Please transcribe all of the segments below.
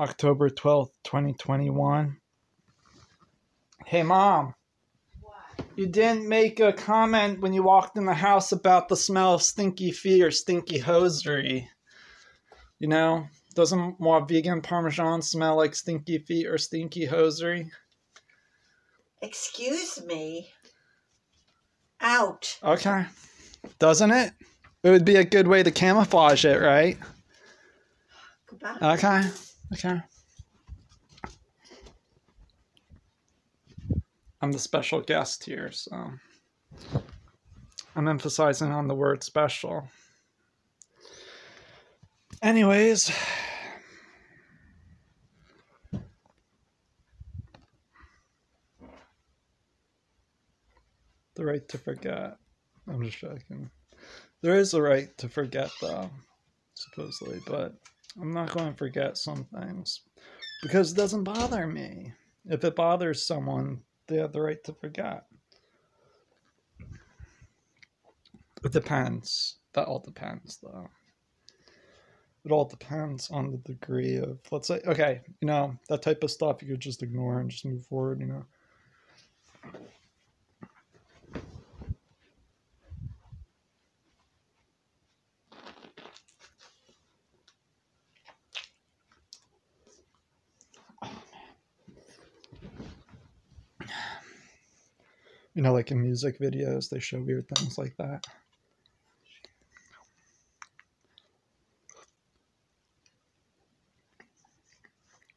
October 12th, 2021. Hey, Mom. What? You didn't make a comment when you walked in the house about the smell of stinky feet or stinky hosiery. You know, doesn't more vegan Parmesan smell like stinky feet or stinky hosiery? Excuse me. Out. Okay. Doesn't it? It would be a good way to camouflage it, right? Goodbye. Okay. Okay. I'm the special guest here, so I'm emphasizing on the word special. Anyways, the right to forget. I'm just joking. There is a right to forget, though, supposedly, but I'm not going to forget some things because it doesn't bother me. If it bothers someone, they have the right to forget. It depends. That all depends, though. It all depends on the degree of, let's say, okay, you know, that type of stuff you could just ignore and just move forward, you know. You know, like in music videos, they show weird things like that.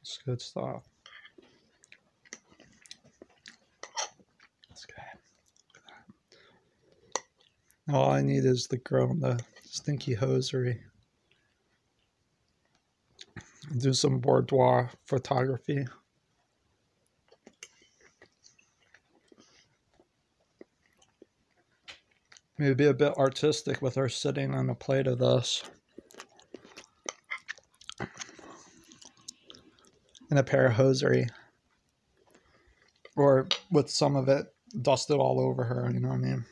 It's good stuff. Good. All I need is the girl in the stinky hosiery. Do some boudoir photography. Maybe be a bit artistic with her sitting on a plate of this. In a pair of hosiery. Or with some of it dusted all over her, you know what I mean?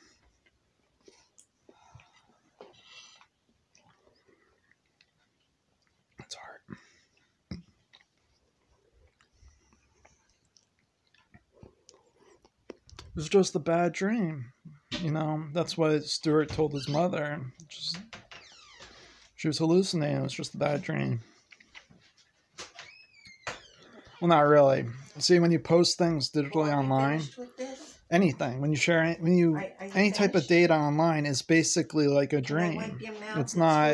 It's hard. It was just a bad dream. You know, that's what Stuart told his mother. Just, she was hallucinating. It was just a bad dream. Well, not really. See, when you post things digitally Well, online, finished with this? anything when you share any- when you Are- are you any type of data online is basically like a Can I wipe dream. It's not-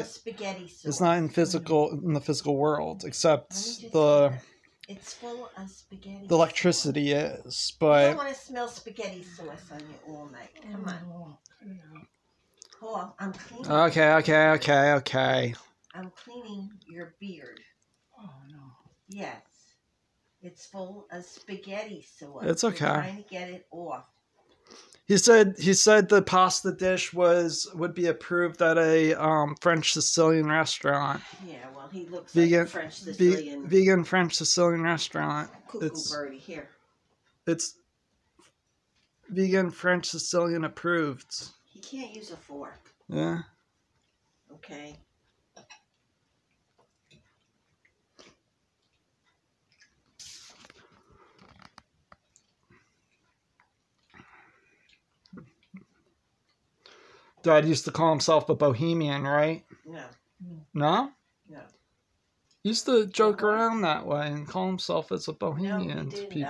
It's not in physical in the physical world, except Let me just the say. It's full of spaghetti. the electricity is. Sauce. I But don't want to smell spaghetti sauce on you all night. Come on. Paul, I'm cleaning. okay, okay, okay, okay. I'm cleaning your beard. Oh no. Yes. It's full of spaghetti sauce. It's We're okay. trying to get it off. He said he said the pasta dish was would be approved at a um, French Sicilian restaurant, Yeah, well, he looks Vegan- like a French Ve- Sicilian vegan French Sicilian restaurant. cuckoo it's- birdie. Here, It's vegan French Sicilian approved. he can't use a fork. Yeah. Okay. Dad used to call himself a bohemian, right? No. No? No. He used to joke around that way and call himself as a bohemian he to people.